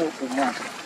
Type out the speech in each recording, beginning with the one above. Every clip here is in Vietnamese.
Một của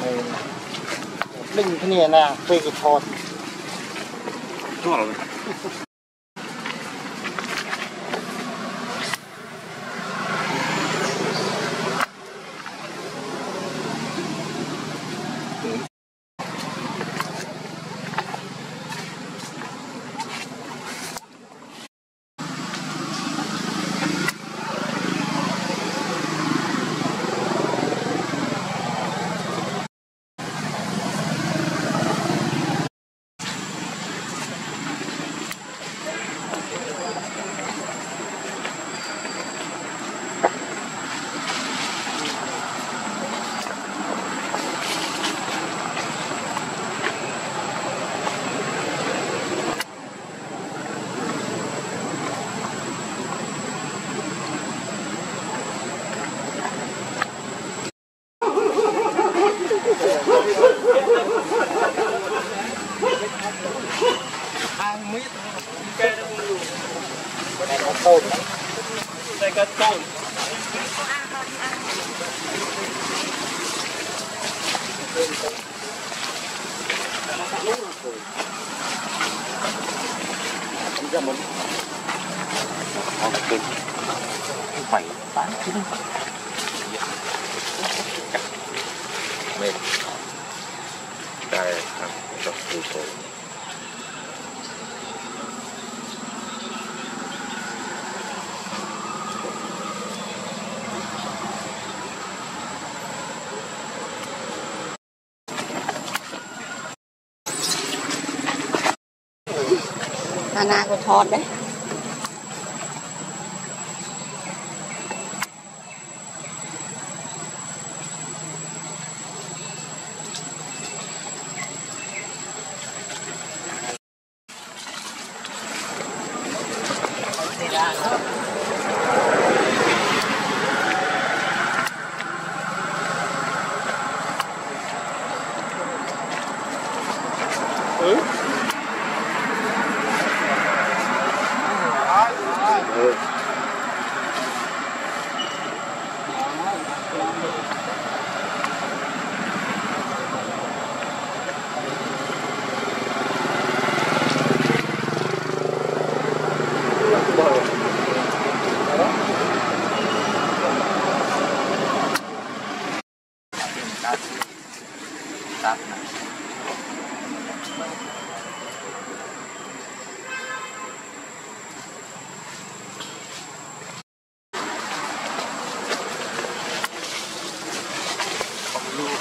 មើលនឹងគ្នាណាពេលគេថតទោះ Ra muốn. cái cực. Mày bán chứ. Mệt. Đây, làm cho từ từ. Hà Na của thọt đấy.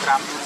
Gracias.